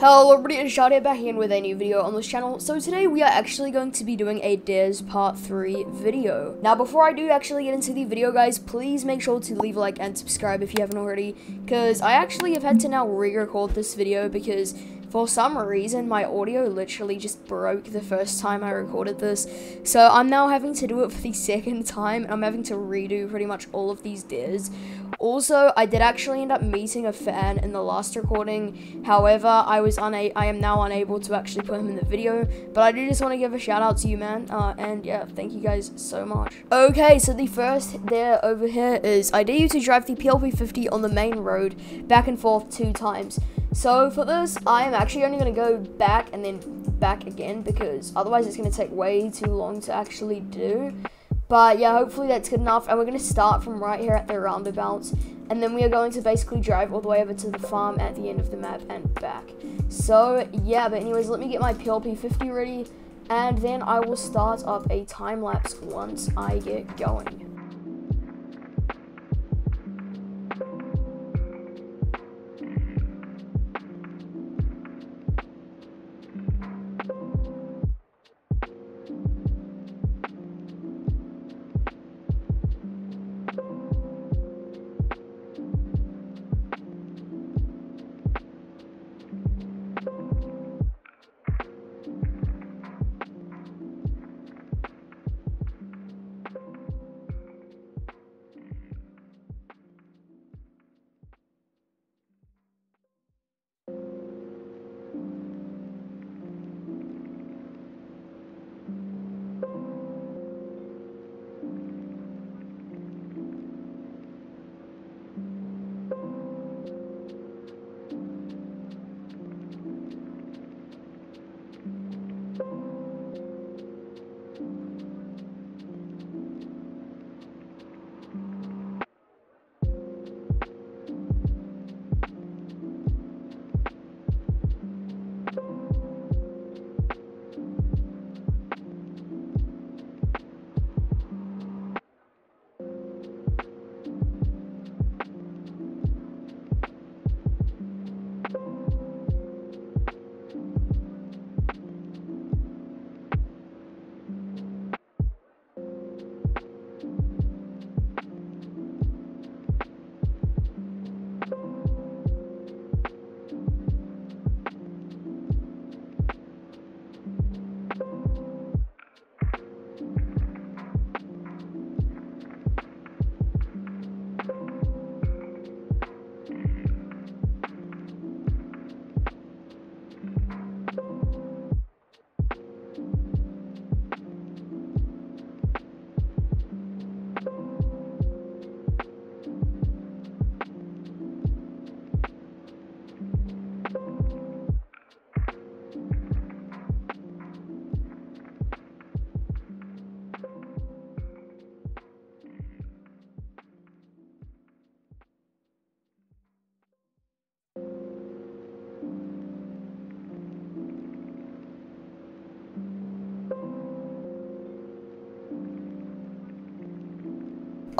Hello everybody, it's Shard here back again with a new video on this channel. So today we are actually going to be doing a Dares Part 3 video. Now before I do actually get into the video guys, please make sure to leave a like and subscribe if you haven't already. Because I actually have had to now re-record this video because for some reason, my audio literally just broke the first time I recorded this. So I'm now having to do it for the second time, and I'm having to redo pretty much all of these dares. Also, I did actually end up meeting a fan in the last recording. However, I was una I am now unable to actually put him in the video. But I do just want to give a shout out to you, man. Uh, and yeah, thank you guys so much. Okay, so the first dare over here is I dare you to drive the PLP 50 on the main road back and forth two times. So for this, I am actually only going to go back and then back again because otherwise it's going to take way too long to actually do. But yeah, hopefully that's good enough. And we're going to start from right here at the roundabout. And then we are going to basically drive all the way over to the farm at the end of the map and back. So yeah, but anyways, let me get my PLP 50 ready. And then I will start up a time lapse once I get going.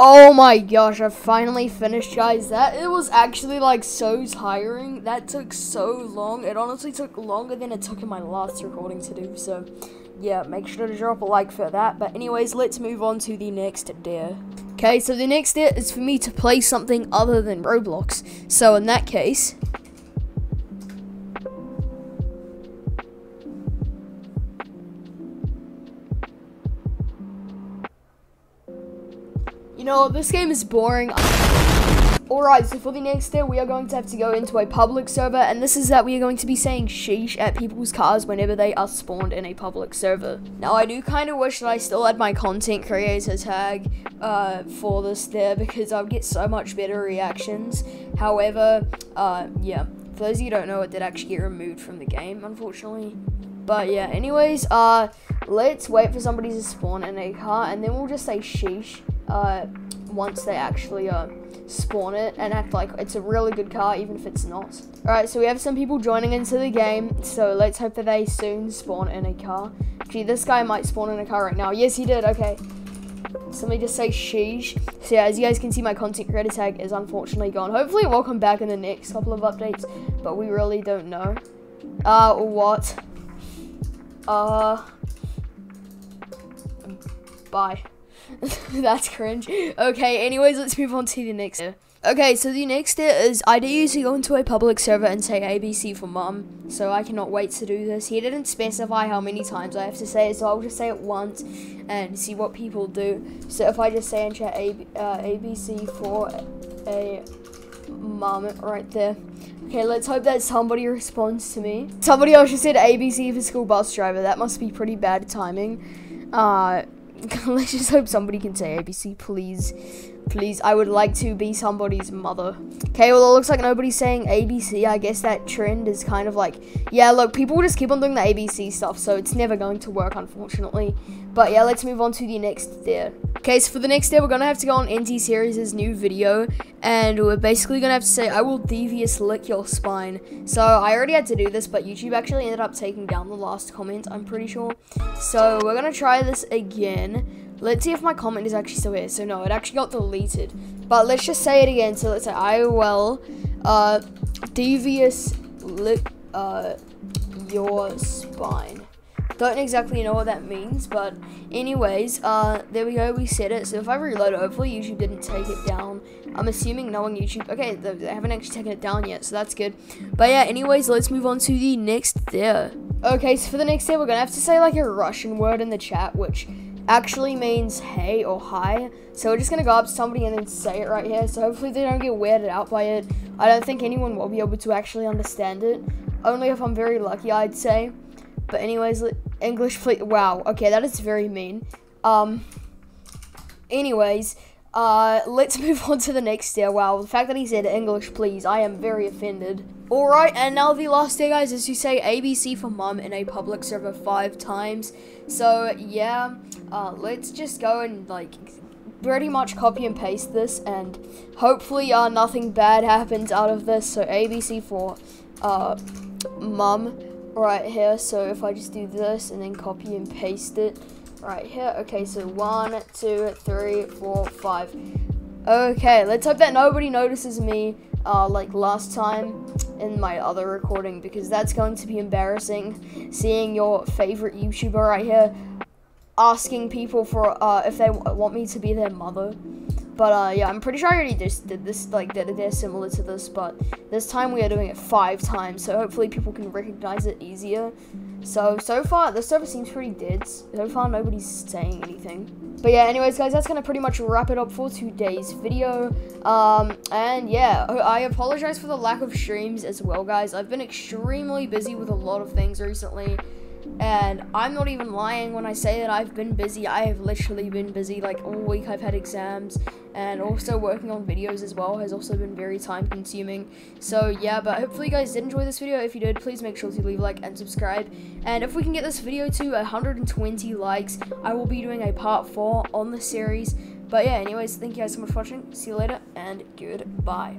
Oh my gosh, I finally finished, guys. That it was actually like so tiring. That took so long. It honestly took longer than it took in my last recording to do. So, yeah, make sure to drop a like for that. But anyways, let's move on to the next dare. Okay, so the next dare is for me to play something other than Roblox. So in that case, You know, this game is boring. Alright, so for the next day, we are going to have to go into a public server, and this is that we are going to be saying sheesh at people's cars whenever they are spawned in a public server. Now, I do kind of wish that I still had my content creator tag uh, for this there, because I would get so much better reactions. However, uh, yeah, for those of you who don't know, it did actually get removed from the game, unfortunately. But yeah, anyways, uh, let's wait for somebody to spawn in a car, and then we'll just say sheesh uh, once they actually uh, spawn it and act like it's a really good car, even if it's not. Alright, so we have some people joining into the game, so let's hope that they soon spawn in a car. Gee, this guy might spawn in a car right now. Yes, he did, okay. Somebody just say sheesh. So yeah, as you guys can see, my content creator tag is unfortunately gone. Hopefully it will come back in the next couple of updates, but we really don't know. Uh, what? Uh, bye. That's cringe. Okay, anyways, let's move on to the next. Okay, so the next is I do usually go into a public server and say ABC for mum, so I cannot wait to do this. He didn't specify how many times I have to say it, so I'll just say it once and see what people do. So if I just say in chat uh, ABC for a mum right there. Okay, let's hope that somebody responds to me. Somebody else just said ABC for school bus driver. That must be pretty bad timing. Uh, let's just hope somebody can say ABC, please. Please, I would like to be somebody's mother. Okay, well, it looks like nobody's saying ABC. I guess that trend is kind of like, yeah, look, people just keep on doing the ABC stuff, so it's never going to work, unfortunately. But yeah, let's move on to the next there. Okay, so for the next day, we're going to have to go on NT Series' new video, and we're basically going to have to say, I will devious lick your spine. So I already had to do this, but YouTube actually ended up taking down the last comment, I'm pretty sure. So we're going to try this again. Let's see if my comment is actually still here. So no, it actually got deleted. But let's just say it again. So let's say I will uh, devious lick uh, your spine. Don't exactly know what that means, but anyways, uh, there we go, we said it. So if I reload it, hopefully YouTube didn't take it down. I'm assuming knowing YouTube, okay, they haven't actually taken it down yet, so that's good. But yeah, anyways, let's move on to the next there. Okay, so for the next day, we're gonna have to say like a Russian word in the chat, which actually means hey or hi. So we're just gonna go up to somebody and then say it right here. So hopefully they don't get weirded out by it. I don't think anyone will be able to actually understand it. Only if I'm very lucky, I'd say. But anyways, English please. Wow. Okay, that is very mean. Um. Anyways, uh, let's move on to the next. Wow, the fact that he said English please, I am very offended. Alright, and now the last day, guys, is you say ABC for mum in a public server five times. So, yeah, uh, let's just go and, like, pretty much copy and paste this, and hopefully uh, nothing bad happens out of this. So, ABC for uh, mum right here. So, if I just do this and then copy and paste it right here. Okay, so one, two, three, four, five. Okay, let's hope that nobody notices me uh, like last time in my other recording because that's going to be embarrassing seeing your favorite YouTuber right here asking people for uh, if they want me to be their mother. But uh, yeah, I'm pretty sure I already just did this, like they're, similar to this, but this time we are doing it five times, so hopefully people can recognize it easier. So, so far, the server seems pretty dead. So far, nobody's saying anything. But yeah, anyways, guys, that's going to pretty much wrap it up for today's video. Um, and yeah, I apologize for the lack of streams as well, guys. I've been extremely busy with a lot of things recently. And I'm not even lying when I say that I've been busy. I have literally been busy. Like all week, I've had exams, and also working on videos as well has also been very time consuming. So yeah, but hopefully you guys did enjoy this video. If you did, please make sure to leave a like and subscribe. And if we can get this video to 120 likes, I will be doing a part four on the series. But yeah, anyways, thank you guys so much for watching. See you later, and goodbye.